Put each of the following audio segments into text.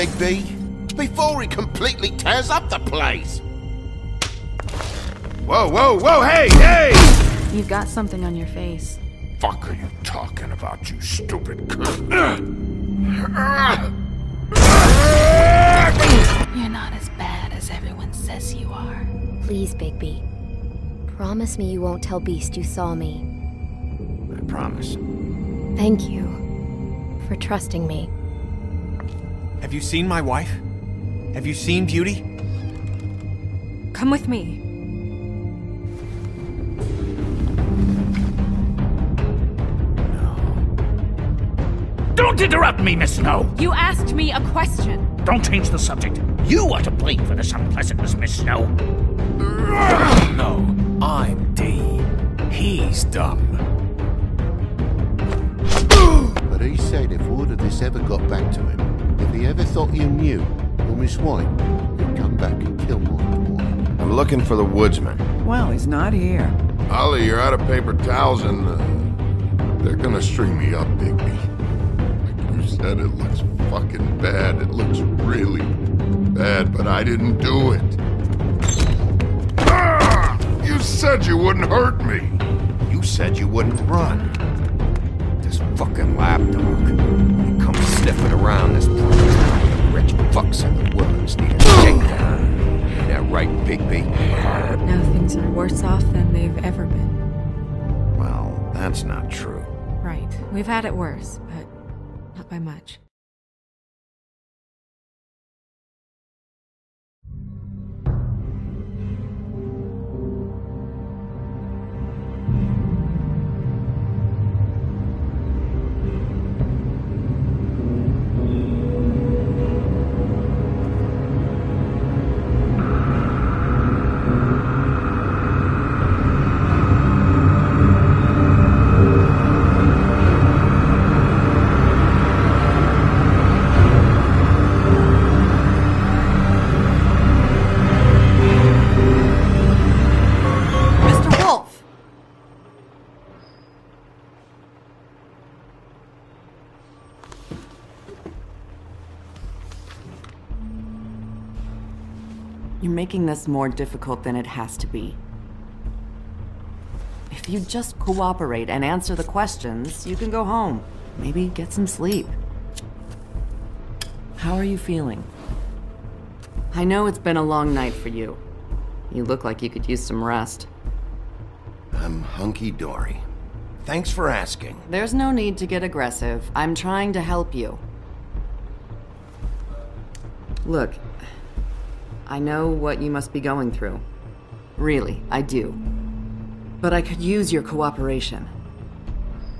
Big B, before he completely tears up the place. Whoa, whoa, whoa, hey, hey! You've got something on your face. Fuck are you talking about, you stupid cunt? You're not as bad as everyone says you are. Please, Bigby. Promise me you won't tell Beast you saw me. I promise. Thank you for trusting me. Have you seen my wife? Have you seen Beauty? Come with me. Don't interrupt me, Miss Snow! You asked me a question. Don't change the subject. You are to blame for this unpleasantness, Miss Snow. No, I'm D. He's dumb. But he said if word of this ever got back to him, if he ever thought you knew, or Miss White, he'd come back and kill my boy. I'm looking for the woodsman. Well, he's not here. Holly, you're out of paper towels and uh, they're gonna string me up, Bigby. Like you said, it looks fucking bad. It looks really bad, but I didn't do it. Ah! You said you wouldn't hurt me. You said you wouldn't run. This fucking lapdog. Sniffing around this place. Rich fucks in the woods need a shakedown. Ain't that right, Bigby? Now things are worse off than they've ever been. Well, that's not true. Right. We've had it worse, but not by much. Making this more difficult than it has to be. If you just cooperate and answer the questions, you can go home. Maybe get some sleep. How are you feeling? I know it's been a long night for you. You look like you could use some rest. I'm hunky dory. Thanks for asking. There's no need to get aggressive. I'm trying to help you. Look, I know what you must be going through. Really, I do. But I could use your cooperation.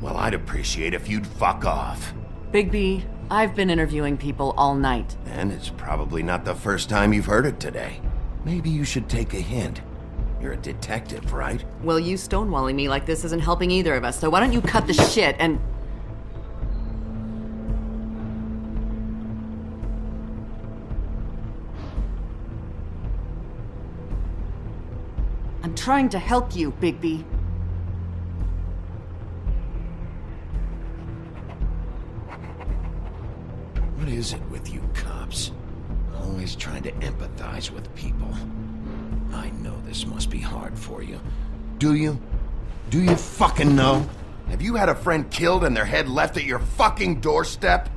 Well, I'd appreciate if you'd fuck off. Bigby, I've been interviewing people all night. And it's probably not the first time you've heard it today. Maybe you should take a hint. You're a detective, right? Well, you stonewalling me like this isn't helping either of us, so why don't you cut the shit and. Trying to help you, Bigby. What is it with you cops? Always trying to empathize with people. I know this must be hard for you. Do you? Do you fucking know? Have you had a friend killed and their head left at your fucking doorstep?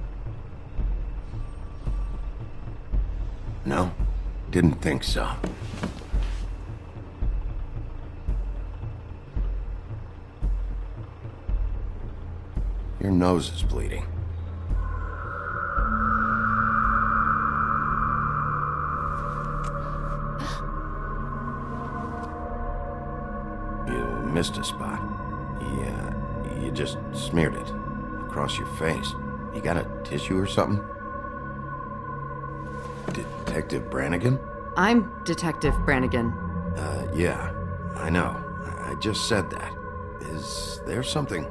No? Didn't think so. Your nose is bleeding. You missed a spot. Yeah, you just smeared it across your face. You got a tissue or something? Detective Brannigan? I'm Detective Brannigan. Uh, yeah, I know. I I just said that. Is there something?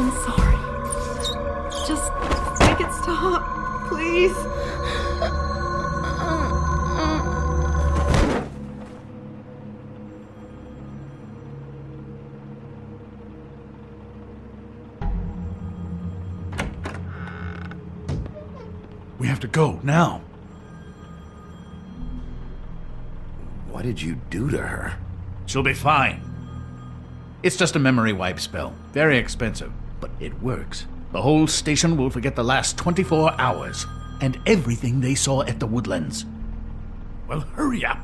I'm sorry. Just make it Stop, please. We have to go now. What did you do to her? She'll be fine. It's just a memory wipe spell. Very expensive, but it works. The whole station will forget the last 24 hours and everything they saw at the woodlands. Well, hurry up.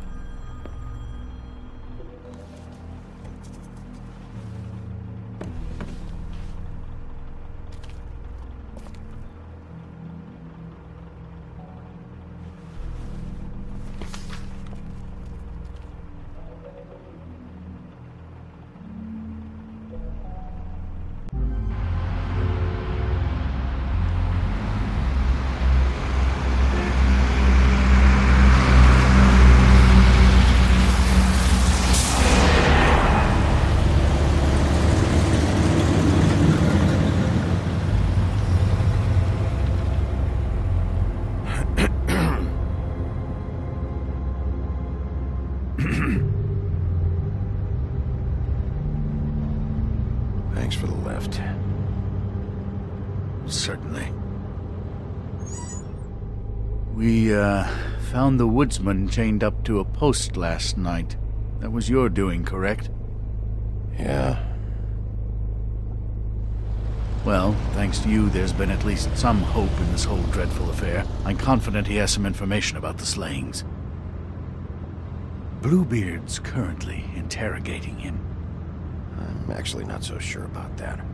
Woodsman chained up to a post last night. That was your doing, correct? Yeah. Well, thanks to you, there's been at least some hope in this whole dreadful affair. I'm confident he has some information about the slayings. Bluebeard's currently interrogating him. I'm actually not so sure about that.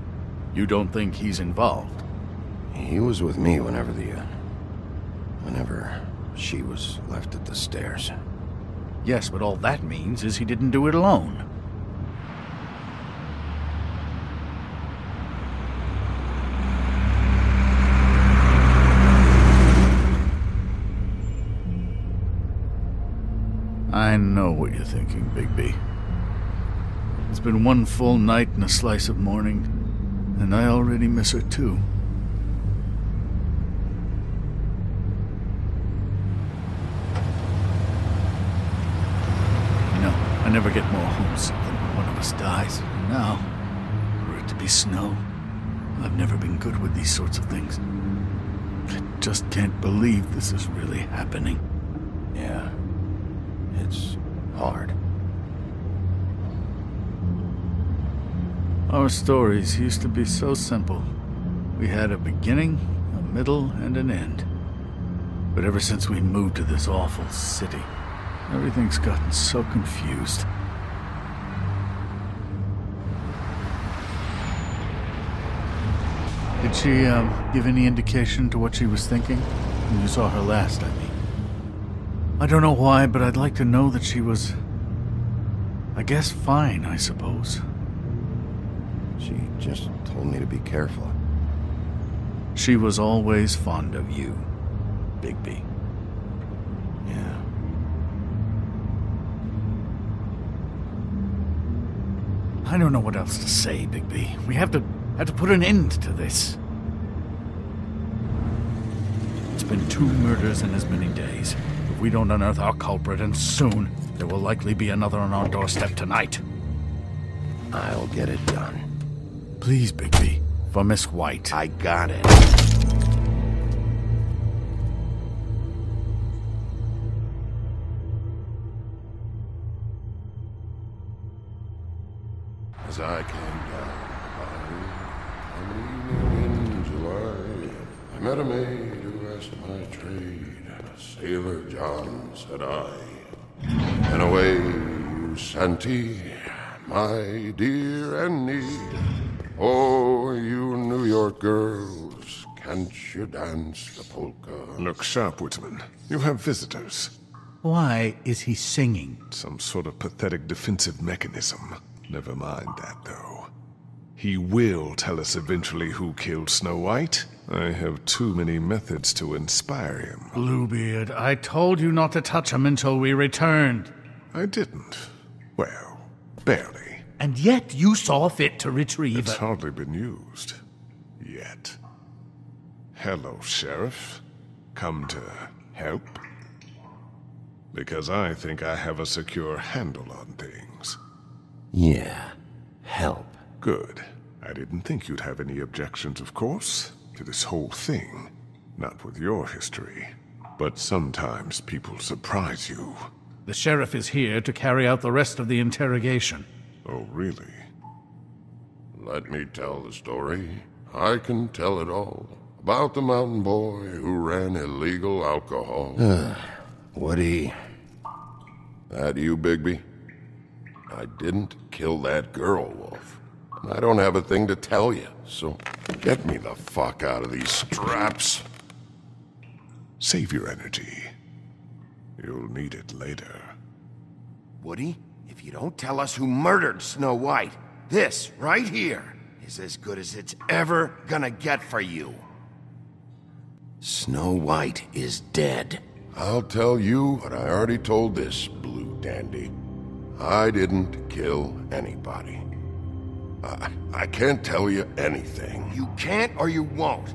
You don't think he's involved? He was with me whenever the. Uh, whenever she was left at the stairs. Yes, but all that means is he didn't do it alone. I know what you're thinking, Bigby. It's been one full night and a slice of morning, and I already miss her too. No, I never get more homesick than when one of us dies. And now, for it to be snow, I've never been good with these sorts of things. I just can't believe this is really happening. Yeah. It's hard. Our stories used to be so simple. We had a beginning, a middle, and an end. But ever since we moved to this awful city, everything's gotten so confused. Did she, um, give any indication to what she was thinking? When you saw her last, I mean. I don't know why, but I'd like to know that she was. I guess fine, I suppose. She just told me to be careful. She was always fond of you, Bigby. I don't know what else to say, Bigby. We have to have to put an end to this. It's been two murders in as many days. If we don't unearth our culprit, and soon, there will likely be another on our doorstep tonight. I'll get it done. Please, Bigby, for Miss White. I got it. You my dear Annie. Oh, you New York girls, can't you dance the polka? Look sharp, Woodsman. You have visitors. Why is he singing? Some sort of pathetic defensive mechanism. Never mind that, though. He will tell us eventually who killed Snow White. I have too many methods to inspire him. Bluebeard, I told you not to touch him until we returned. I didn't. Well, barely. And yet you saw fit to retrieve it. It's a- hardly been used. Yet. Hello, Sheriff. Come to help? Because I think I have a secure handle on things. Yeah, help. Good. I didn't think you'd have any objections, of course, to this whole thing. Not with your history. But sometimes people surprise you. The sheriff is here to carry out the rest of the interrogation. Oh, really? Let me tell the story. I can tell it all. About the mountain boy who ran illegal alcohol. Ah, Woody, that you, Bigby? I didn't kill that girl, Wolf. And I don't have a thing to tell you, so get me the fuck out of these straps. Save your energy. You'll need it later. Woody, if you don't tell us who murdered Snow White, this right here is as good as it's ever gonna get for you. Snow White is dead. I'll tell you what I already told this blue dandy. I didn't kill anybody. I, I can't tell you anything. You can't or you won't.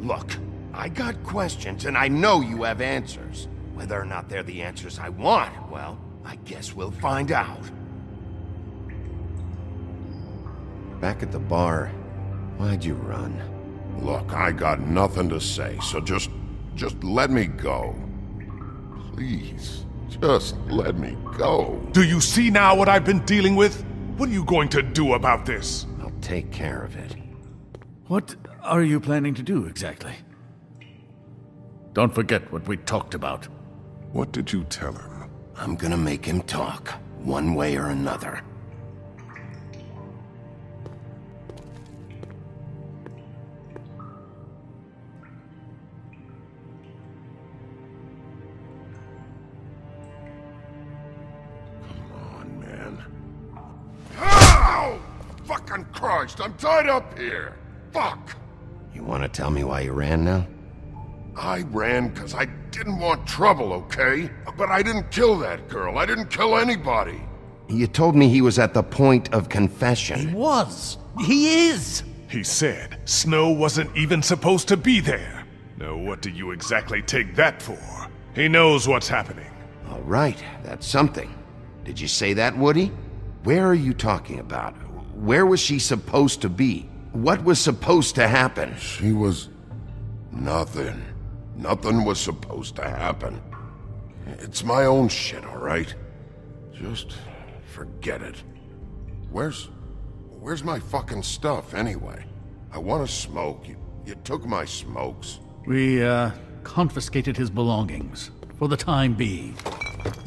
Look, I got questions and I know you have answers. Whether or not they're the answers I want, well, I guess we'll find out. Back at the bar, why'd you run? Look, I got nothing to say, so just... just let me go. Please, just let me go. Do you see now what I've been dealing with? What are you going to do about this? I'll take care of it. What are you planning to do exactly? Don't forget what we talked about. What did you tell him? I'm gonna make him talk, one way or another. Come on, man. Ow! Fucking Christ, I'm tied up here. Fuck! You wanna tell me why you ran now? I ran because I didn't want trouble, okay? But I didn't kill that girl. I didn't kill anybody. You told me he was at the point of confession. He was. He is. He said Snow wasn't even supposed to be there. Now, what do you exactly take that for? He knows what's happening. All right, that's something. Did you say that, Woody? Where are you talking about? Where was she supposed to be? What was supposed to happen? She was... nothing. Nothing was supposed to happen. It's my own shit, all right? Just forget it. Where's... where's my fucking stuff, anyway? I want to smoke. You, you took my smokes. We, uh, confiscated his belongings. For the time being.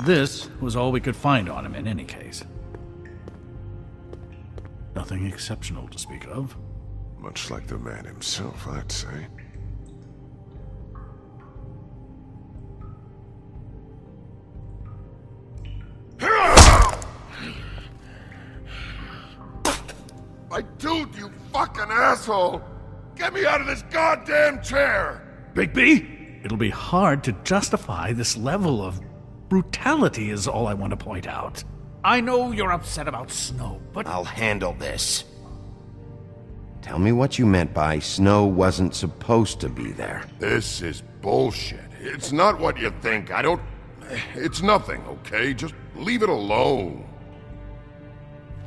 This was all we could find on him in any case. Nothing exceptional to speak of. Much like the man himself, I'd say. I told you fucking asshole! Get me out of this goddamn chair! Bigby, it'll be hard to justify this level of brutality, is all I want to point out. I know you're upset about Snow, but. I'll handle this. Tell me what you meant by Snow wasn't supposed to be there. This is bullshit. It's not what you think. I don't. It's nothing, okay? Just leave it alone.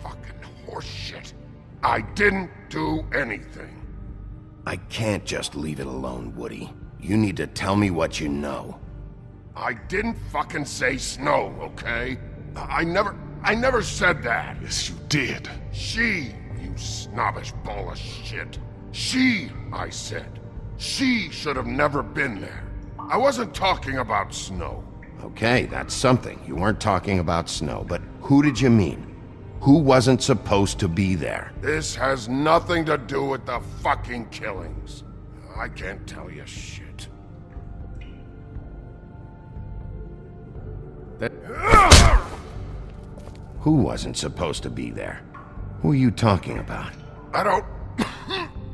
Fucking horseshit. I didn't do anything. I can't just leave it alone, Woody. You need to tell me what you know. I didn't fucking say snow, okay? I never. I never said that. Yes, you did. She, you snobbish ball of shit. She, I said. She should have never been there. I wasn't talking about snow. Okay, that's something. You weren't talking about Snow, but who did you mean? Who wasn't supposed to be there? This has nothing to do with the fucking killings. I can't tell you shit. That... Who wasn't supposed to be there? Who are you talking about? I don't...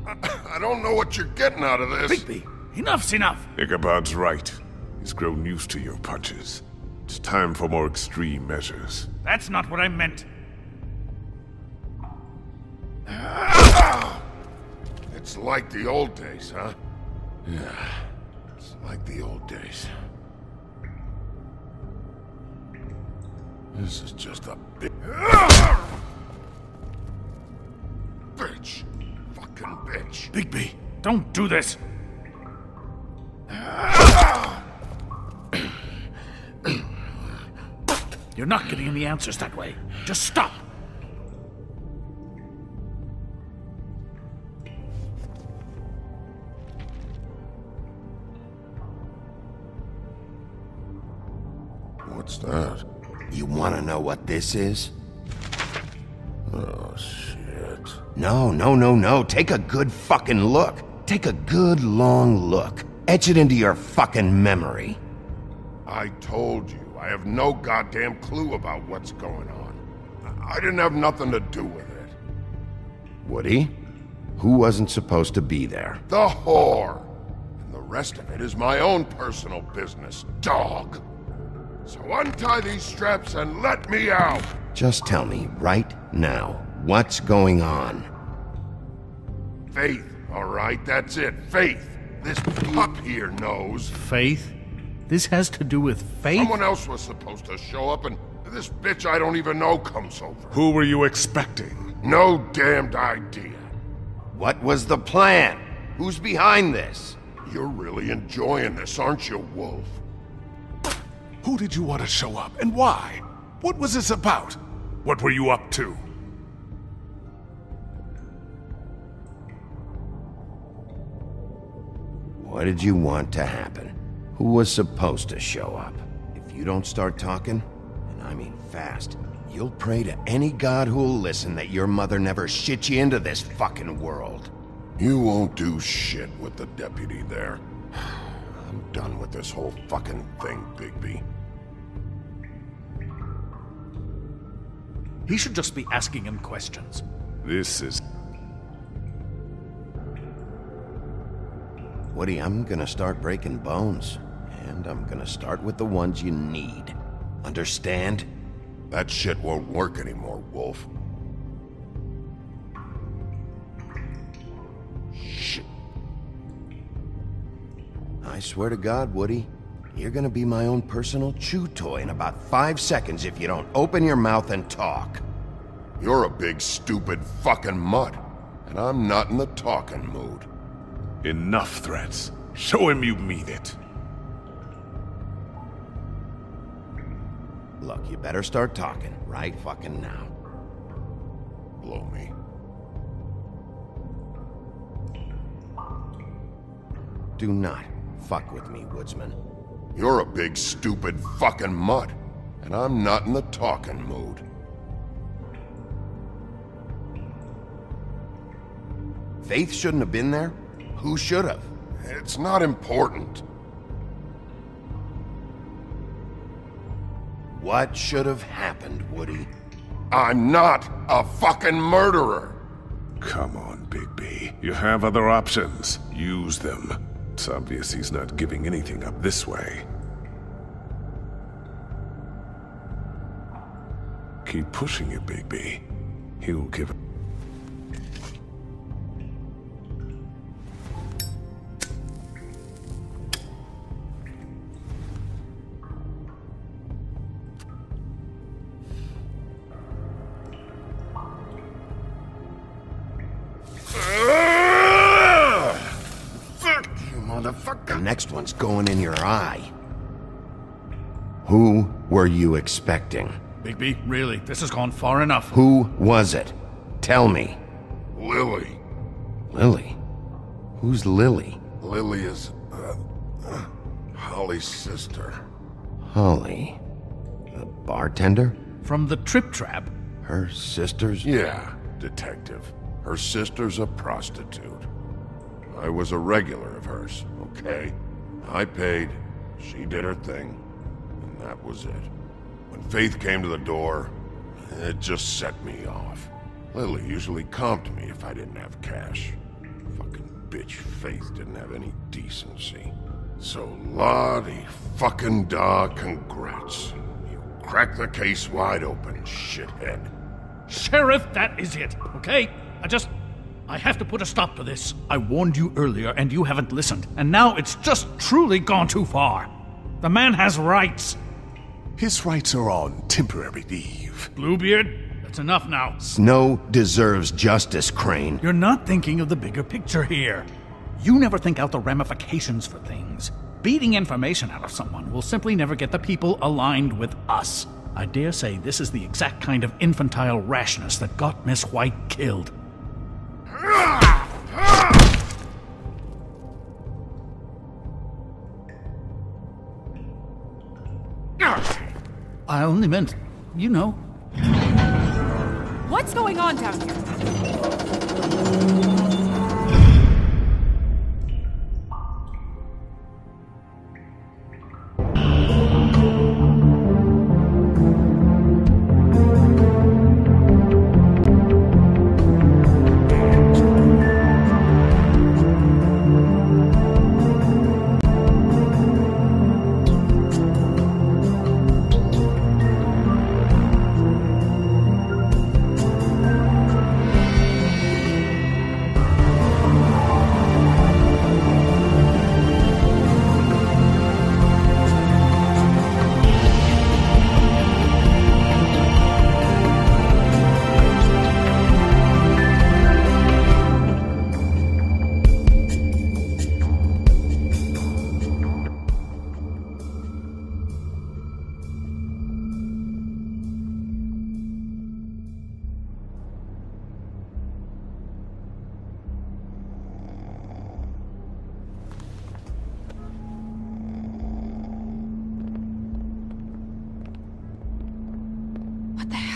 I don't know what you're getting out of this. Bigby, enough's enough. Ichabod's right. He's grown used to your punches. It's time for more extreme measures. That's not what I meant. It's like the old days, huh? Yeah, it's like the old days. This is just a bit. Bitch! Fucking bitch! Bigby, don't do this! You're not getting any answers that way. Just stop! This is? Oh, shit. No, no, no, no. Take a good fucking look. Take a good long look. Etch it into your fucking memory. I told you, I have no goddamn clue about what's going on. I didn't have nothing to do with it. Woody? Who wasn't supposed to be there? The whore! And the rest of it is my own personal business, dog. So untie these straps and let me out! Just tell me, right now, what's going on? Faith, alright? That's it, Faith. This pup here knows. Faith? This has to do with faith? Someone else was supposed to show up, and this bitch I don't even know comes over. Who were you expecting? No damned idea. What was the plan? Who's behind this? You're really enjoying this, aren't you, Wolf? Who did you want to show up, and why? What was this about? What were you up to? What did you want to happen? Who was supposed to show up? If you don't start talking, and I mean fast, you'll pray to any god who'll listen that your mother never shit you into this fucking world. You won't do shit with the deputy there. I'm done with this whole fucking thing, Bigby. He should just be asking him questions. This is. Woody, I'm gonna start breaking bones. And I'm gonna start with the ones you need. Understand? That shit won't work anymore, Wolf. Shit. I swear to God, Woody, you're gonna be my own personal chew toy in about five seconds if you don't open your mouth and talk. You're a big, stupid fucking mutt. And I'm not in the talking mood. Enough threats. Show him you mean it. Look, you better start talking right fucking now. Blow me. Do not fuck with me, Woodsman. You're a big, stupid fucking mutt. And I'm not in the talking mood. Faith shouldn't have been there? Who should have? It's not important. What should have happened, Woody? I'm not a fucking murderer. Come on, Big Bigby. You have other options. Use them. It's obvious he's not giving anything up this way. Keep pushing it, Bigby. He'll give The next one's going in your eye. Who were you expecting? Bigby, really, this has gone far enough. Who was it? Tell me. Lily. Lily? Who's Lily? Lily is, uh, uh, Holly's sister. Holly. The bartender? From the Trip Trap? Her sister's? Yeah, detective. Her sister's a prostitute. I was a regular of hers, okay? I paid, she did her thing, and that was it. When Faith came to the door, it just set me off. Lily usually comped me if I didn't have cash. Fucking bitch Faith didn't have any decency. So, Lottie fucking da, congrats. You cracked the case wide open, shithead. Sheriff, that is it, okay? I just. I have to put a stop to this. I warned you earlier, and you haven't listened. And now it's just truly gone too far. The man has rights. His rights are on temporary leave. Bluebeard, that's enough now. Snow deserves justice, Crane. You're not thinking of the bigger picture here. You never think out the ramifications for things. Beating information out of someone will simply never get the people aligned with us. I dare say this is the exact kind of infantile rashness that got Miss White killed. I only meant, you know. What's going on down here?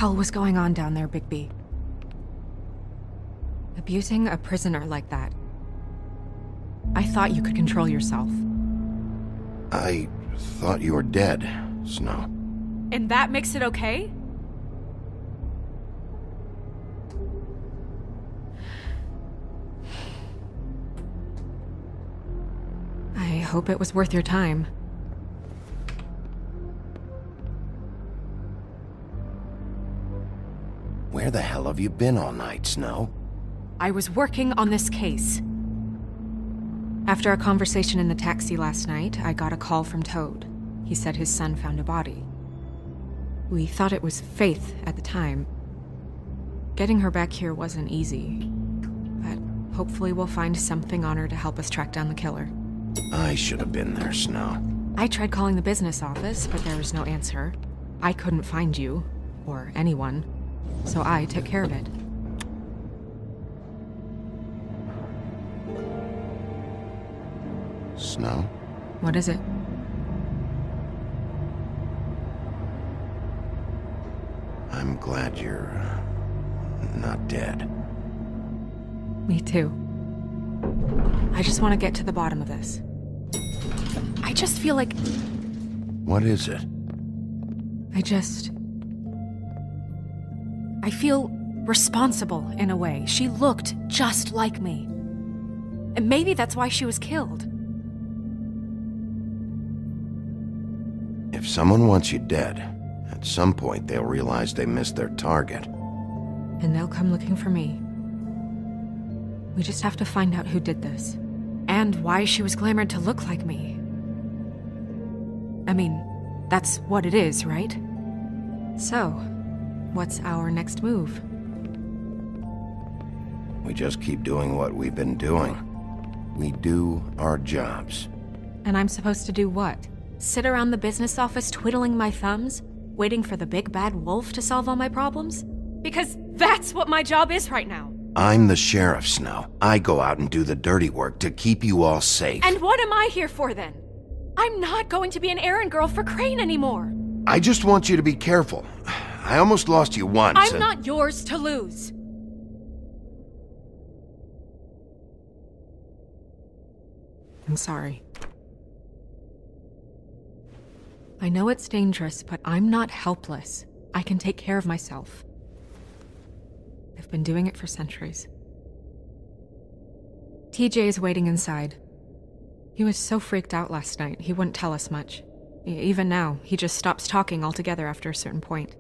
Hell was going on down there, Bigby? Abusing a prisoner like that. I thought you could control yourself. I thought you were dead, Snow. And that makes it okay? I hope it was worth your time. Where the hell have you been all night, Snow? I was working on this case. After a conversation in the taxi last night, I got a call from Toad. He said his son found a body. We thought it was Faith at the time. Getting her back here wasn't easy, but hopefully we'll find something on her to help us track down the killer. I should have been there, Snow. I tried calling the business office, but there was no answer. I couldn't find you, or anyone, so I took care of it. Snow? What is it? I'm glad you're uh, not dead. Me too. I just want to get to the bottom of this. I just feel like What is it? I just. I feel responsible in a way. She looked just like me. And maybe that's why she was killed. If someone wants you dead, at some point they'll realize they missed their target. And they'll come looking for me. We just have to find out who did this. And why she was glamored to look like me. I mean, that's what it is, right? So, what's our next move? We just keep doing what we've been doing. We do our jobs. And I'm supposed to do what? Sit around the business office twiddling my thumbs, waiting for the big bad wolf to solve all my problems? Because that's what my job is right now. I'm the sheriff, Snow. I go out and do the dirty work to keep you all safe. And what am I here for then? I'm not going to be an errand girl for Crane anymore. I just want you to be careful. I almost lost you once. I'm and- not yours to lose. I'm sorry. I know it's dangerous, but I'm not helpless. I can take care of myself. I've been doing it for centuries. TJ is waiting inside. He was so freaked out last night, he wouldn't tell us much. Even now, he just stops talking altogether after a certain point.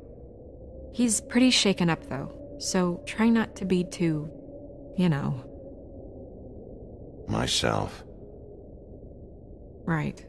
He's pretty shaken up, though, so try not to be too You know, Myself. right.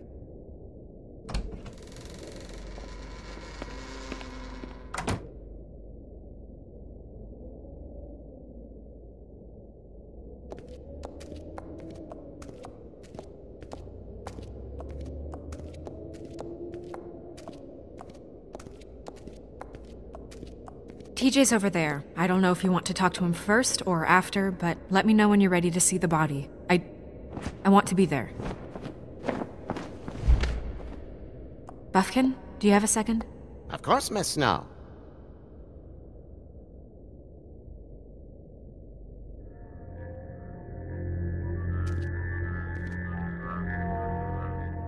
TJ's over there. I don't know if you want to talk to him first or after, but let me know when you're ready to see the body. I. I want to be there. Buffkin, do you have a second? Of course, Miss Snow.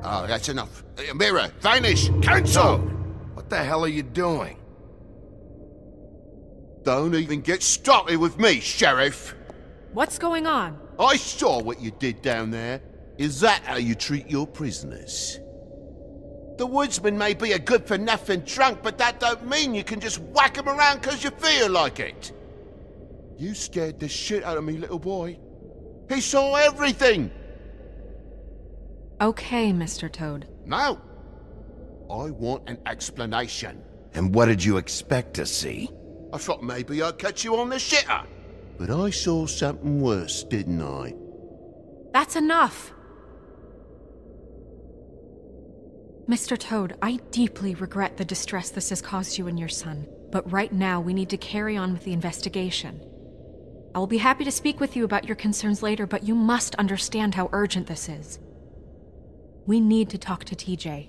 Oh, that's enough. Mirror, vanish, cancel! What the hell are you doing? Don't even get started with me, Sheriff. What's going on? I saw what you did down there. Is that how you treat your prisoners? The woodsman may be a good-for-nothing drunk, but that don't mean you can just whack him around 'cause you feel like it. You scared the shit out of me, little boy. He saw everything. Okay, Mr. Toad. Now, I want an explanation. And what did you expect to see? I thought maybe I'd catch you on the shitter. But I saw something worse, didn't I? That's enough! Mr. Toad, I deeply regret the distress this has caused you and your son, but right now we need to carry on with the investigation. I will be happy to speak with you about your concerns later, but you must understand how urgent this is. We need to talk to TJ.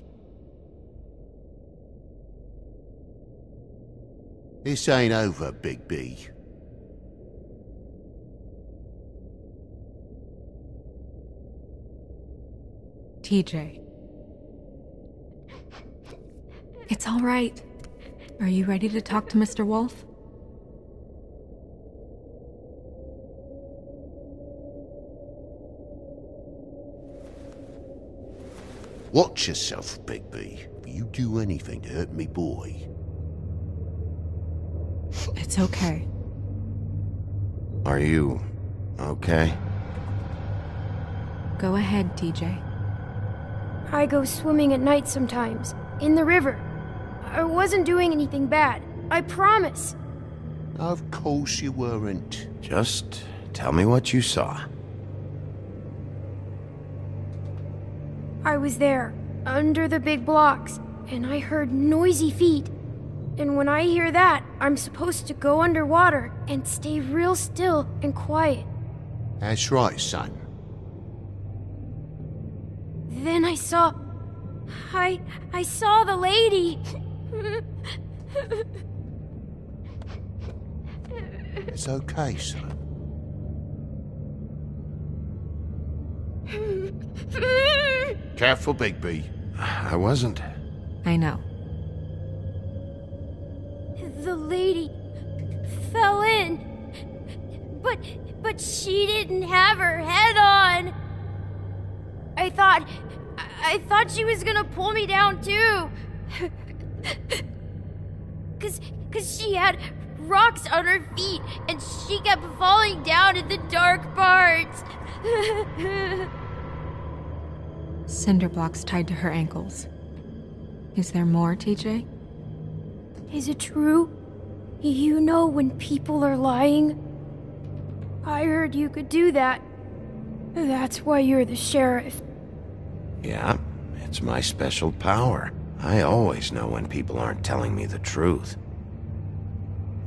This ain't over, Big B. TJ. It's all right. Are you ready to talk to Mr. Wolf? Watch yourself, Big B. If you do anything to hurt me boy. It's okay. Are you okay? Go ahead, TJ. I go swimming at night sometimes, in the river. I wasn't doing anything bad. I promise. Of course you weren't. Just tell me what you saw. I was there, under the big blocks, and I heard noisy feet. And when I hear that, I'm supposed to go underwater and stay real still and quiet. That's right, son. Then I saw. I. I saw the lady. It's okay, son. Careful, Big I wasn't. I know. The lady fell in. But. But she didn't have her head on. I thought. I thought she was gonna pull me down too. Cause. Cause she had rocks on her feet and she kept falling down in the dark parts. Cinder blocks tied to her ankles. Is there more, TJ? Is it true? You know when people are lying? I heard you could do that. That's why you're the sheriff. Yeah, it's my special power. I always know when people aren't telling me the truth.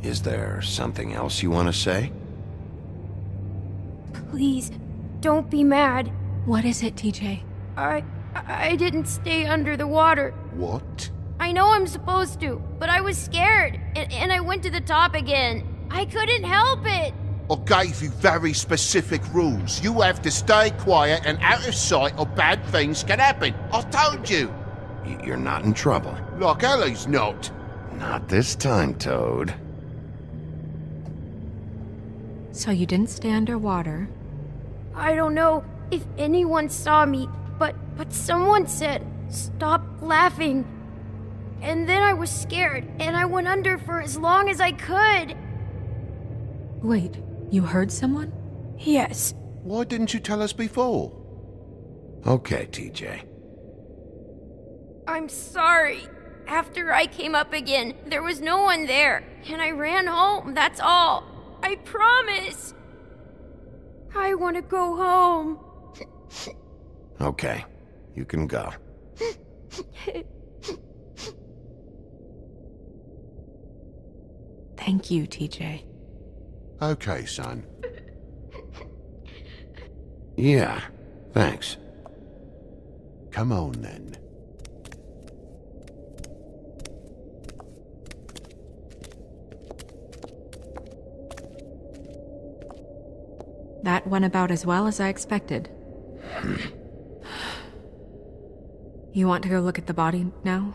Is there something else you want to say? Please, don't be mad. What is it, TJ? I. I didn't stay under the water. What? I know I'm supposed to, but I was scared, and, and I went to the top again. I couldn't help it. I gave you very specific rules. You have to stay quiet and out of sight or bad things can happen. I told you. You're not in trouble. Like Ellie's not. Not this time, Toad. So you didn't stay underwater. I don't know if anyone saw me, but but someone said, "Stop laughing." And then I was scared, and I went under for as long as I could. Wait, you heard someone? Yes. Why didn't you tell us before? Okay, TJ. I'm sorry. After I came up again, there was no one there, and I ran home, that's all. I promise. I want to go home. Okay, you can go. Thank you, TJ. Okay, son. Yeah, thanks. Come on then. That went about as well as I expected. Hmm. you want to go look at the body now?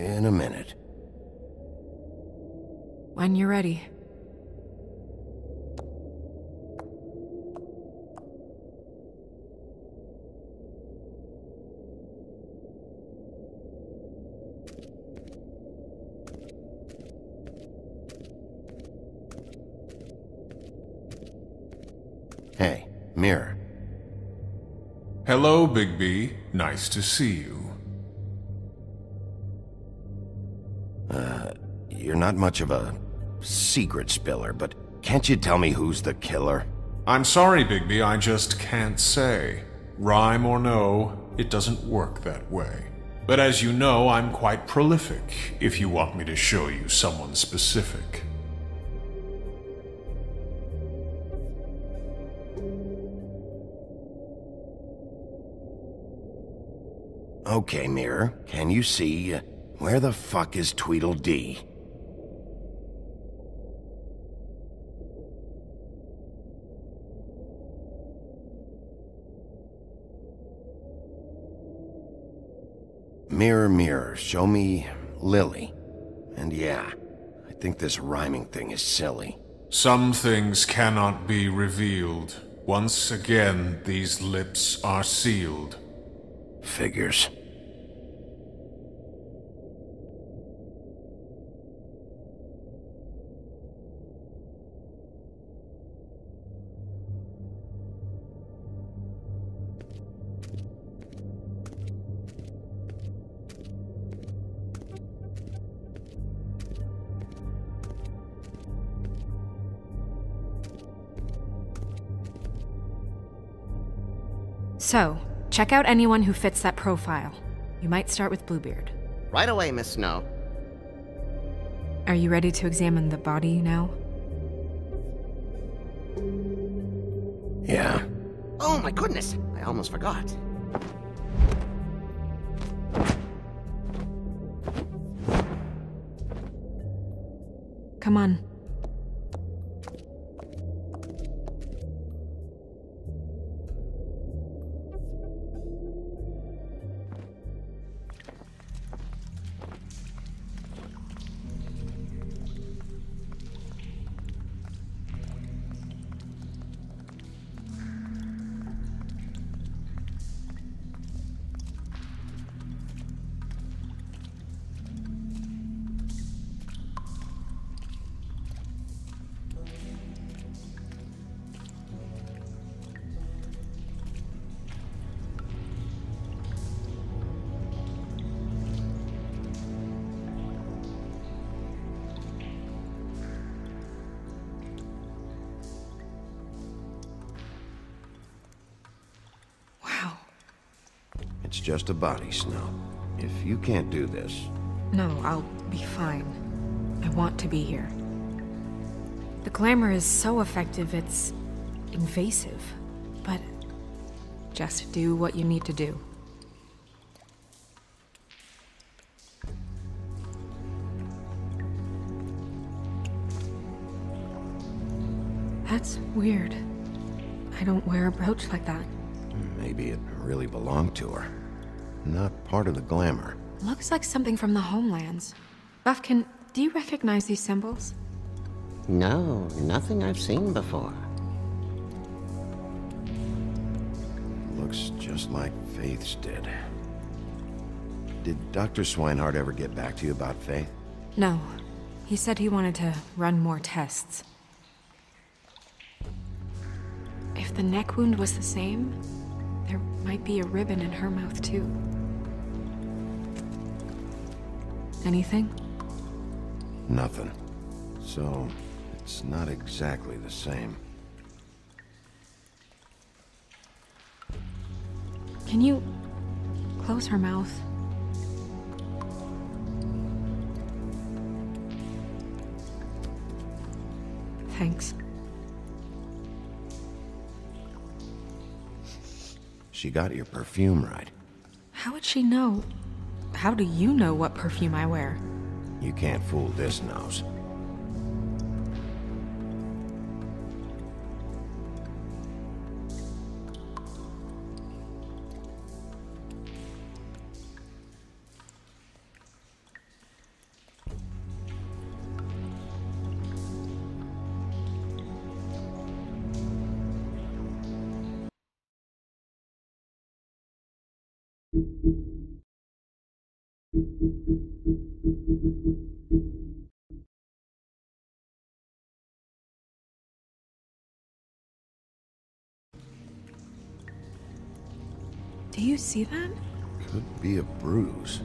In a minute. When you're ready. Hey, Mirror. Hello, Bigby. Nice to see you. Not much of a secret spiller, but can't you tell me who's the killer? I'm sorry, Bigby, I just can't say. Rhyme or no, it doesn't work that way. But as you know, I'm quite prolific, if you want me to show you someone specific. Okay, Mirror, can you see uh, where the fuck is Tweedledee? Mirror, mirror, show me Lily. And yeah, I think this rhyming thing is silly. Some things cannot be revealed. Once again, these lips are sealed. Figures. So, check out anyone who fits that profile. You might start with Bluebeard. Right away, Miss Snow. Are you ready to examine the body now? Yeah. Oh my goodness, I almost forgot. Come on. Just a body, Snow. If you can't do this, No, I'll be fine. I want to be here. The glamour is so effective, it's invasive. But just do what you need to do. That's weird. I don't wear a brooch like that. maybe it really belonged to her. Not part of the glamour. Looks like something from the homelands. Buffkin, do you recognize these symbols? No, nothing I've seen before. Looks just like Faith's did. Did Dr. Swineheart ever get back to you about Faith? No. He said he wanted to run more tests. If the neck wound was the same, there might be a ribbon in her mouth too. Anything? Nothing. So, it's not exactly the same. Can you close her mouth? Thanks. She got your perfume right. How would she know? How do you know what perfume I wear? You can't fool this nose. Do you see that? Could be a bruise.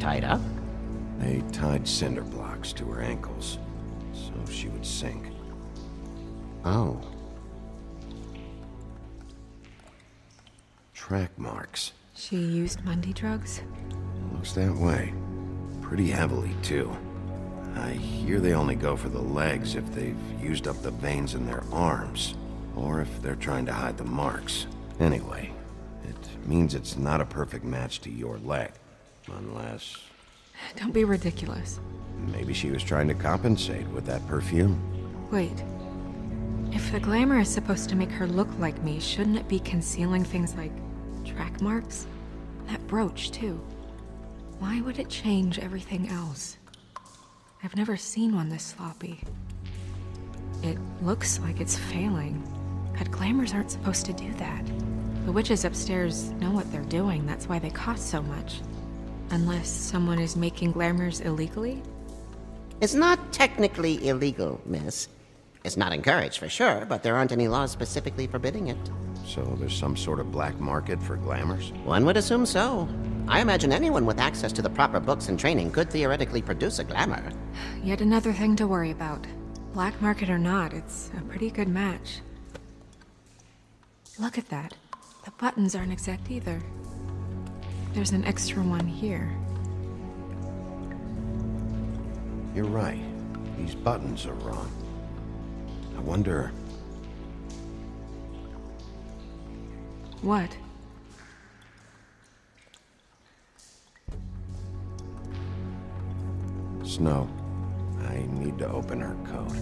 Tied up? They tied cinder blocks to her ankles, so she would sink. Oh. Track marks. She used Mundy drugs? Looks that way. Pretty heavily, too. I hear they only go for the legs if they've used up the veins in their arms, or if they're trying to hide the marks. Anyway, it means it's not a perfect match to your leg. Unless Don't be ridiculous. maybe she was trying to compensate with that perfume. Wait. If the glamour is supposed to make her look like me, shouldn't it be concealing things like track marks? That brooch, too. Why would it change everything else? I've never seen one this sloppy. It looks like it's failing, but glamours aren't supposed to do that. The witches upstairs know what they're doing, that's why they cost so much. Unless someone is making glamours illegally? It's not technically illegal, miss. It's not encouraged for sure, but there aren't any laws specifically forbidding it. So there's some sort of black market for glamours? One would assume so. I imagine anyone with access to the proper books and training could theoretically produce a glamour. Yet another thing to worry about. Black market or not, it's a pretty good match. Look at that. The buttons aren't exact either. There's an extra one here. You're right. These buttons are wrong. I wonder. What? Snow. I need to open her coat.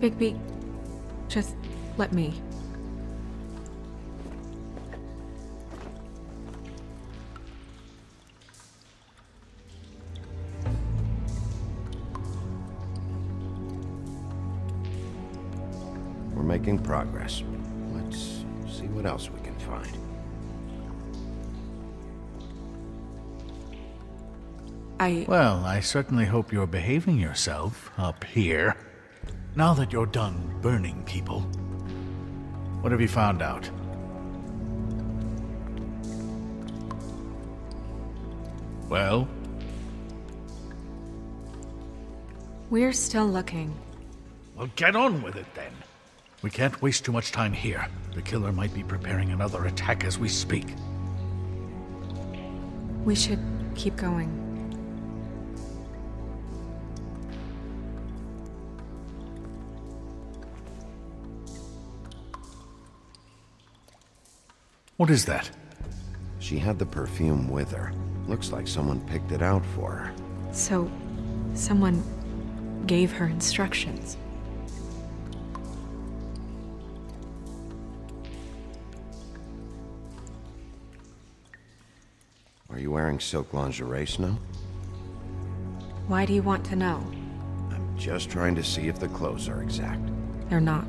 Bigby, just let me. making progress. Let's see what else we can find. I... Well, I certainly hope you're behaving yourself up here. Now that you're done burning people, what have you found out? Well? We're still looking. Well, get on with it then. We can't waste too much time here. The killer might be preparing another attack as we speak. We should keep going. What is that? She had the perfume with her. Looks like someone picked it out for her. So, someone gave her instructions. You wearing silk lingerie, Snow? Why do you want to know? I'm just trying to see if the clothes are exact. They're not.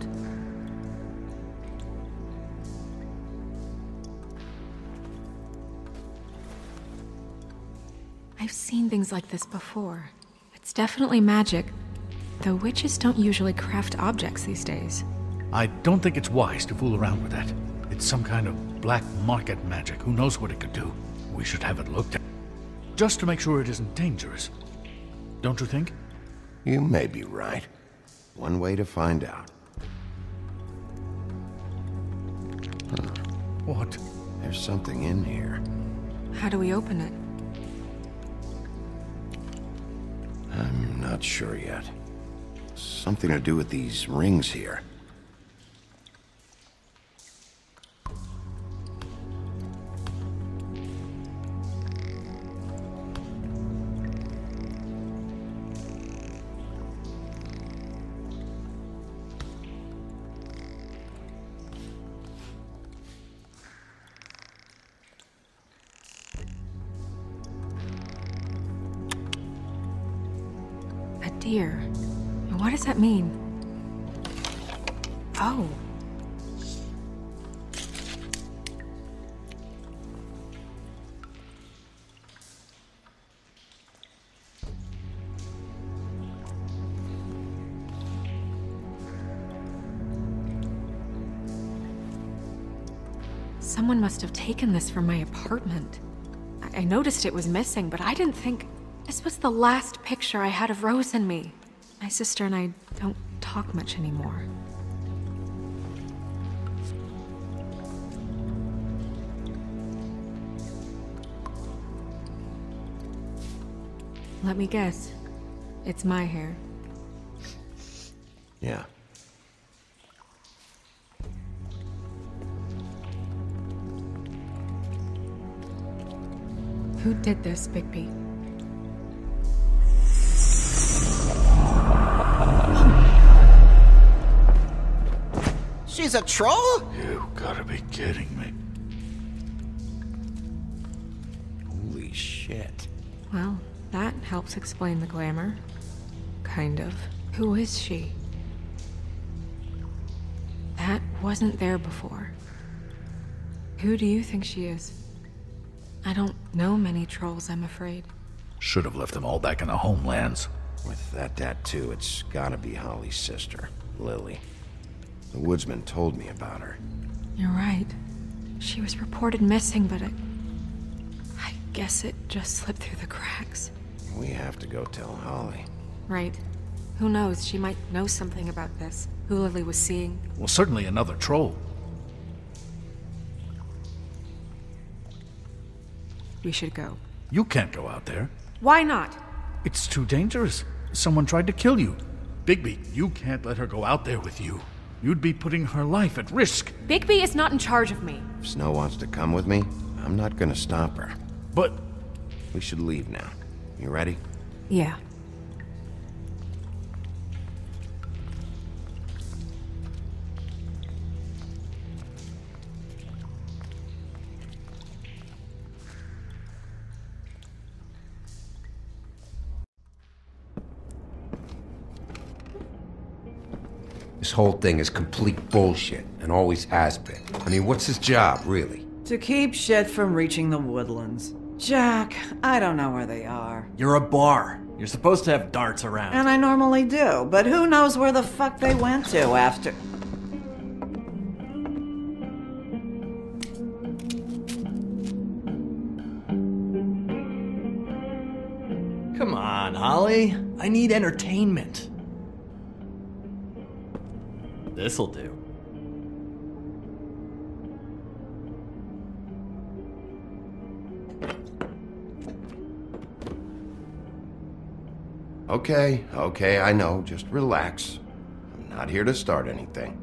I've seen things like this before. It's definitely magic, though witches don't usually craft objects these days. I don't think it's wise to fool around with that. It's some kind of black market magic. Who knows what it could do? We should have it looked at. Just to make sure it isn't dangerous. Don't you think? You may be right. One way to find out. Huh. What? There's something in here. How do we open it? I'm not sure yet. Something to do with these rings here. Must have taken this from my apartment. I, I noticed it was missing, but I didn't think this was the last picture I had of Rose and me. My sister and I don't talk much anymore. Let me guess. It's my hair. Yeah. Who did this, Bigby? She's a troll? You gotta be kidding me. Holy shit. Well, that helps explain the glamour. Kind of. Who is she? That wasn't there before. Who do you think she is? I don't know many trolls, I'm afraid. Should have left them all back in the homelands. With that tattoo, it's gotta be Holly's sister, Lily. The woodsman told me about her. You're right. She was reported missing, but I... I guess it just slipped through the cracks. We have to go tell Holly. Right. Who knows, she might know something about this. Who Lily was seeing. Well, certainly another troll. We should go. You can't go out there. Why not? It's too dangerous. Someone tried to kill you. Bigby, you can't let her go out there with you. You'd be putting her life at risk. Bigby is not in charge of me. If Snow wants to come with me, I'm not gonna stop her. But... We should leave now. You ready? Yeah. This whole thing is complete bullshit, and always has been. I mean, what's his job, really? To keep shit from reaching the woodlands. Jack, I don't know where they are. You're a bar. You're supposed to have darts around. And I normally do, but who knows where the fuck they went to after. Come on, Holly. I need entertainment. This'll do. Okay, okay, I know. Just relax. I'm not here to start anything.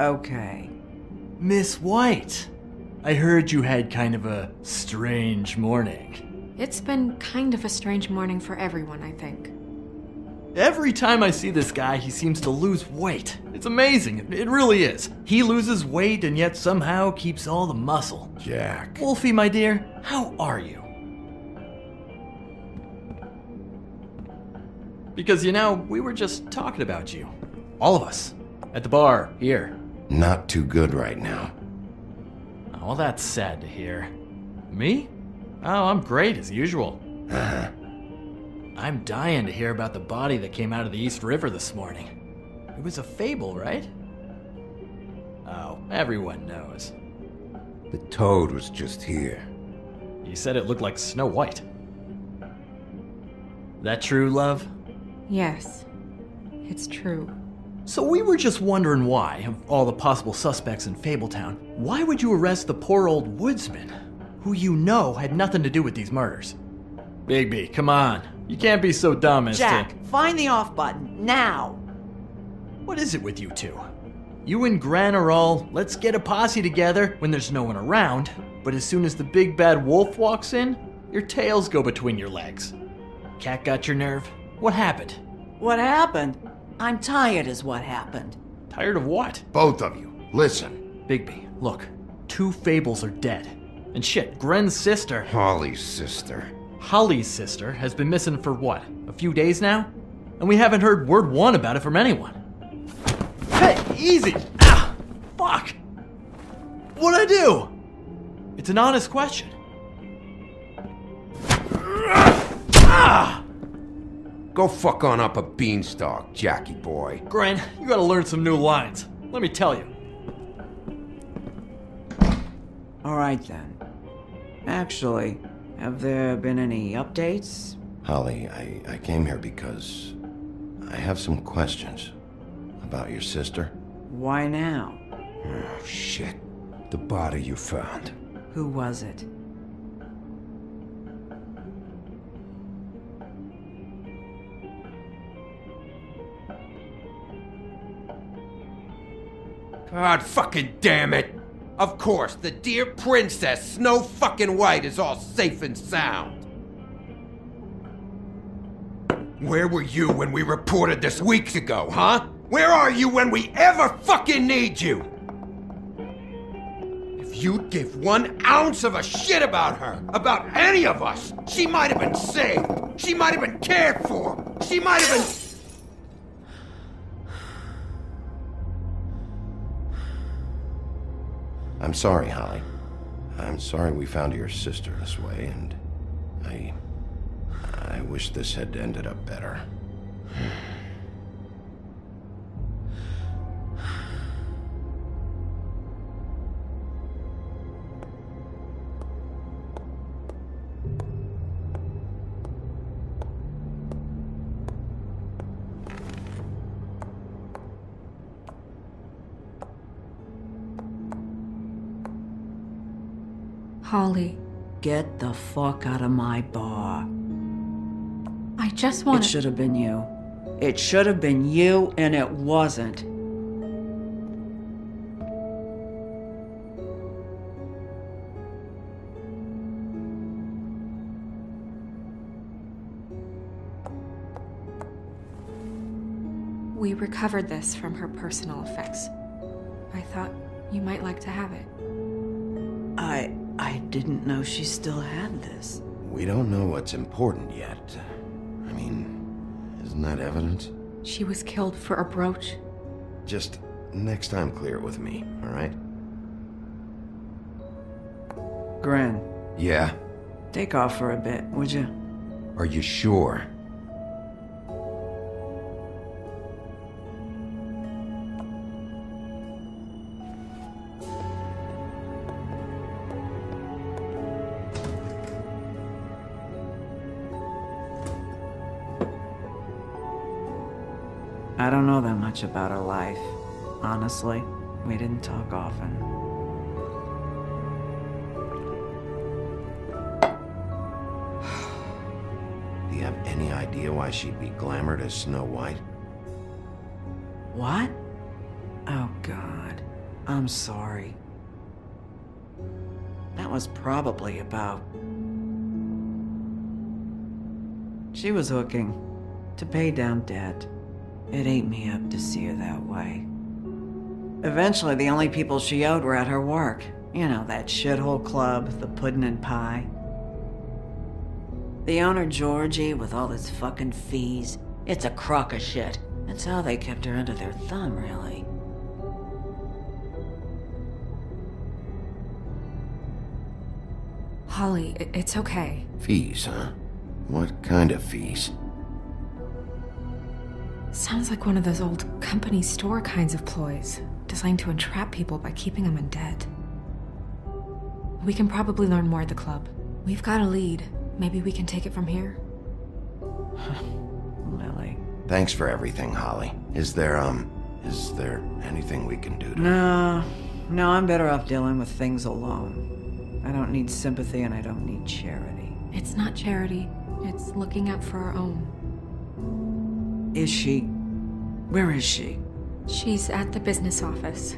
Okay. Miss White, I heard you had kind of a strange morning. It's been kind of a strange morning for everyone, I think. Every time I see this guy, he seems to lose weight. It's amazing. It really is. He loses weight and yet somehow keeps all the muscle. Jack. Wolfie, my dear, how are you? Because, you know, we were just talking about you. All of us. At the bar, here. Not too good right now. Oh, that's sad to hear. Me? Oh, I'm great as usual. Uh-huh. I'm dying to hear about the body that came out of the East River this morning. It was a fable, right? Oh, everyone knows. The toad was just here. You said it looked like Snow White. That true, love? Yes, it's true. So we were just wondering why, of all the possible suspects in Fabletown, why would you arrest the poor old woodsman, who you know had nothing to do with these murders? Bigby, come on. You can't be so dumb as Jack, to. find the off button now. What is it with you two? You and Gren are all, let's get a posse together when there's no one around, but as soon as the big bad wolf walks in, your tails go between your legs. Cat got your nerve? What happened? What happened? I'm tired, is what happened. Tired of what? Both of you, listen. Bigby, look. Two fables are dead. And shit, Gren's sister. Holly's sister. Holly's sister has been missing for what? A few days now? And we haven't heard word one about it from anyone. Hey, easy! Ah! Fuck! What'd I do? It's an honest question. Ah! Go fuck on up a beanstalk, Jackie boy. Gren, you gotta learn some new lines. Let me tell you. All right then. Actually, have there been any updates? Holly, I, I came here because I have some questions about your sister. Why now? Oh, shit. The body you found. Who was it? God fucking damn it! Of course, the dear princess, Snow fucking White, is all safe and sound. Where were you when we reported this weeks ago, huh? Where are you when we ever fucking need you? If you'd give one ounce of a shit about her, about any of us, she might have been saved. She might have been cared for. She might have been. I'm sorry, Holly. I'm sorry we found your sister this way, and I. I wish this had ended up better. Get the fuck out of my bar. I just want It should have been you. It should have been you, and it wasn't. We recovered this from her personal effects. I thought you might like to have it. I I didn't know she still had this. We don't know what's important yet. I mean, isn't that evidence? She was killed for a brooch. Just next time clear it with me, alright? Gren, Yeah? take off for a bit, would you? Are you sure? Much about her life. Honestly, we didn't talk often. Do you have any idea why she'd be glamored as Snow White? What? Oh, God. I'm sorry. That was probably about. She was hooking to pay down debt. It ate me up to see her that way. Eventually, the only people she owed were at her work. You know, that shithole club, the puddin' and pie. The owner, Georgie, with all his fucking fees, it's a crock of shit. That's how they kept her under their thumb, really. Holly, it's okay. Fees, huh? What kind of fees? Sounds like one of those old company store kinds of ploys, designed to entrap people by keeping them in debt. We can probably learn more at the club. We've got a lead. Maybe we can take it from here. Lily. Thanks for everything, Holly. Is there, um, is there anything we can do to... No, no, I'm better off dealing with things alone. I don't need sympathy and I don't need charity. It's not charity, it's looking out for our own. Is she? Where is she? She's at the business office.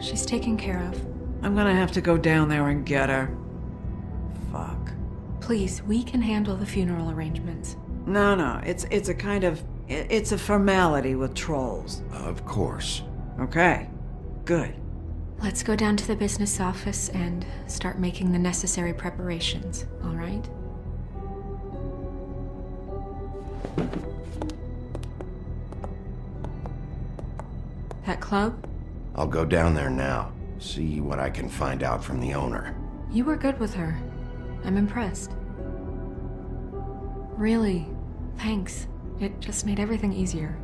She's taken care of. I'm gonna have to go down there and get her. Fuck. Please, we can handle the funeral arrangements. No, no, it's it's a kind of it's a formality with trolls. Of course. Okay, good. Let's go down to the business office and start making the necessary preparations, all right? That club? I'll go down there now. See what I can find out from the owner. You were good with her. I'm impressed. Really, thanks. It just made everything easier.